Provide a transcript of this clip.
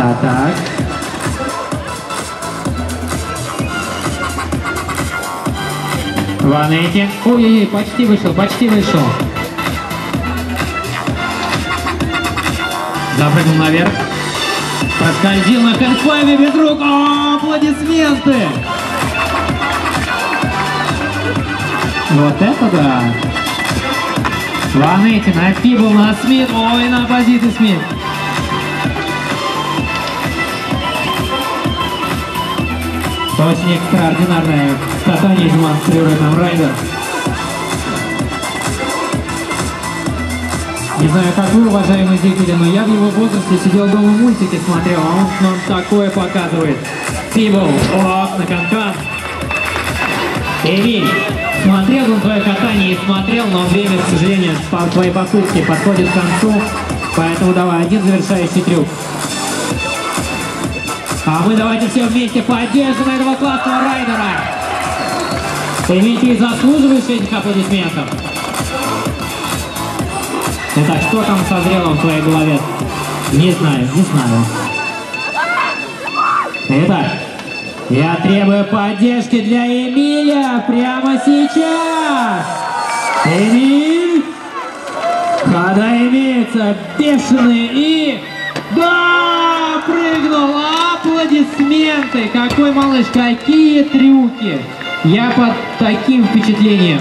Так, так. Ванетти. Ой-ой-ой, почти вышел, почти вышел. Запрыгнул наверх. Проскользил на хендфайве без рук. О, аплодисменты! Вот это да! Ванетти на фибул, на Смит. Ой, на позиции Смит. Очень экстраординарное катание демонстрирует нам Райдер. Не знаю, как вы, уважаемые зрители, но я в его возрасте сидел дома мультики смотрел, а он нам такое показывает. Фибл, оп, на канкан. Эмиль, смотрел он твое катание и смотрел, но время, к сожалению, по твоей попытке подходит к концу. Поэтому давай, один завершающий трюк. А мы давайте все вместе поддержим этого классного райдера. Эмиль, ты заслуживаешь этих аплодисментов. Итак, что там созрело в твоей голове? Не знаю, не знаю. Итак, я требую поддержки для Эмиля прямо сейчас. Эмиль! Хода имеется бешеные и... Аплодисменты! Какой малыш! Какие трюки! Я под таким впечатлением.